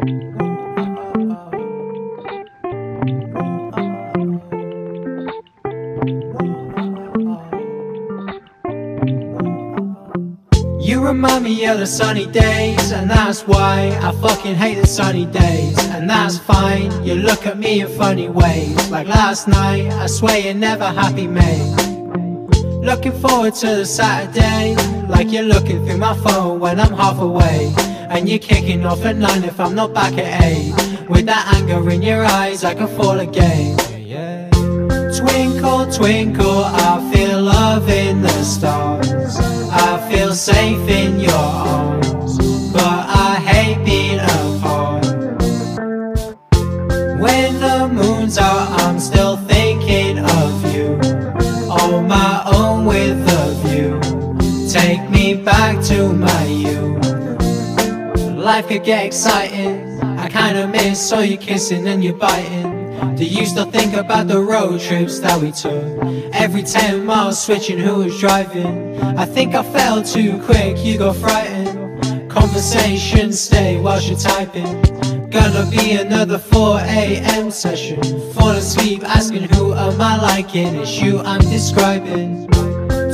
You remind me of the sunny days, and that's why I fucking hate the sunny days. And that's fine, you look at me in funny ways. Like last night, I swear you're never happy, mate. Looking forward to the Saturday, like you're looking through my phone when I'm half awake. And you're kicking off at nine if I'm not back at eight. With that anger in your eyes, I can fall again. Twinkle, twinkle, I feel love in the stars. I feel safe in your arms. But I hate being apart. When the moon's out, I'm still thinking of you. On my own with a view. Take me back to my youth Life could get exciting. I kinda miss all your kissing and your biting. Do you still think about the road trips that we took? Every 10 miles switching who was driving. I think I fell too quick, you got frightened. Conversation stay while you're typing. Gonna be another 4am session. Fall asleep asking who am I liking? It's you I'm describing.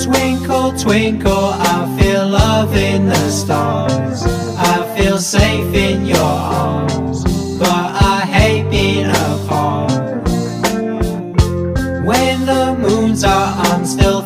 Twinkle, twinkle, I feel love in the stars feel safe in your arms, but I hate being apart. When the moons are on, still